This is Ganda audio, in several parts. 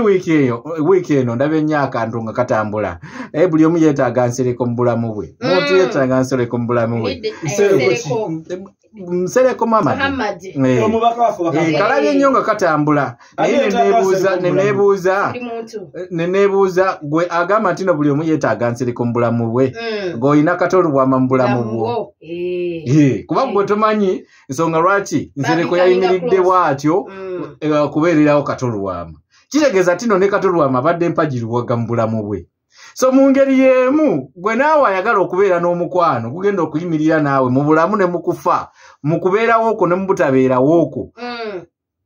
wiiki eyo wiiki eno ndaba ennyo akantu nga katambula. Naye buli omu yeetaaga nsereko mu bulamu bwe. Mm. muntu yeetaaga nsereko mu bulamu bwe. Nsereko eh? Nsereko. Muhammad. Eh, eh, nnyo nga katambula. Naye yeetaaga neneebuuza gwe agamba nti no buli omu yeetaaga nsereko mu bulamu bwe. Mm. ng'olina katolubwama mu bulamu bwo Kuba gwe tomanyi ensonga lwaki nsereko yayimiridde bw'atyo Mm. eh, kubeererawo katolwama kitegeeza tino ne katolwama abadde mpagiruwaga mu bulamu bwe. So mu ngeri y'emu gwe naawe ayagala okubeera n'omukwano gugenda okuyimirira naawe mu bulamu ne mu kufa mu kubeerawo okwo ne mu butabeerawo okwo. Mm.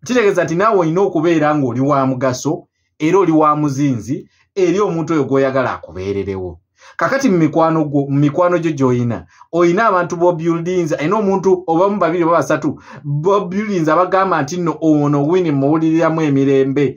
kitegeeza nti naawe olina okubeera ng'oli wa mugaso era oli wa muzinzi eri omuntu oyo gw'oyagala akubeererewo kakati mu mikwano gwo mu mikwano gyo gy'olina olina abantu bobuildings alina omuntu obamu babiri oba basatu bobuildings abagamba nti nno ono wini muwuliriramu emirembe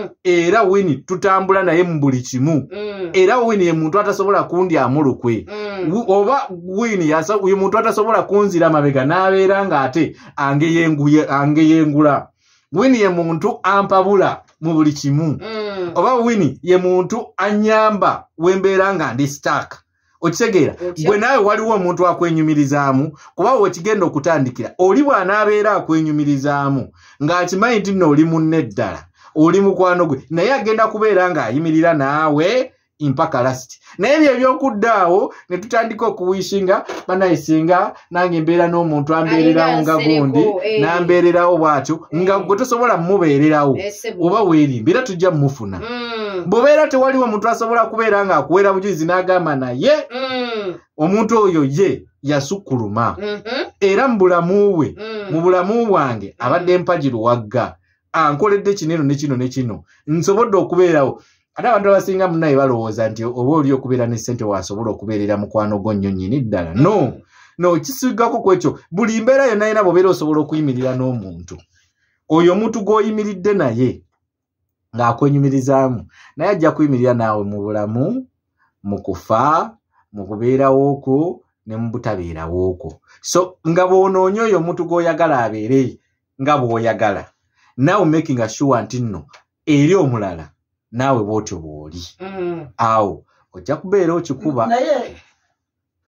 Mm. era wini tutambula naye mu buli kimu Mm. era wini ye muntu atasobola kundyamu lukwe Mm. Oba wini ye muntu atasobola kunzira mabega n'abeera ng'ate angeyenguye- angeyengula wini ye muntu ampabula mu buli kimu Mm. Oba wini ye muntu anyamba wembeera nga ndi stark okitegeera gwe naawe waliwo omuntu akwenyumirizaamu kuba wekigenda okutandikira oli bw'anaabeera akwenyumirizaamu ng'akimanyi nti nno oli munne ddala oli mukwano gwe naye agenda kubeera ng'ayimirira naawe impaka lasti naye ebyo ebyokuddaawo ne tutandika okuwishinga banayisinga nange mbeera n'omuntu ambeererawo nga gundi eh. n'ambeererawo bw'atyo nga Eh. gwe tosobola mumubeererawo bu- oba weerimba era tujja mumufuna Mm. bw'obeera tewaliwo omuntu asobola kubeera ng'akuweera bujulizi n'agamba naye Mm. omuntu oyo ye yasukkuluma Mhm. era mu bulamu bwe Mm. mu bulamu bwange abadde mpagiruwagga ankoledde kineno ne kino ne kino nsobodde okubeerawo ate abantu abasinga munaye balowooza nti oba oli okubeera ne ssente wasobola okubeerera mukwano gwo nnyo nnyini ddala? No. No kisiggako ku ekyo. Buli mbeera yonna yina bw'obeera osobola okuyimirira n'omuntu oyo omuntu gw'oyimiridde naye ng'akwenyumirizaamu naye ajja kuyimirira naawe mu bulamu mu kufa mu kubeerawo okwo ne mu butabeerawo okwo so nga bw'onoonya oyo omuntu gw'oyagala abeere nga bw'oyagala naawe making sure nti nno eri omulala naawe bw'otyo bw'oli Mm. awo ojja kubeera okikuba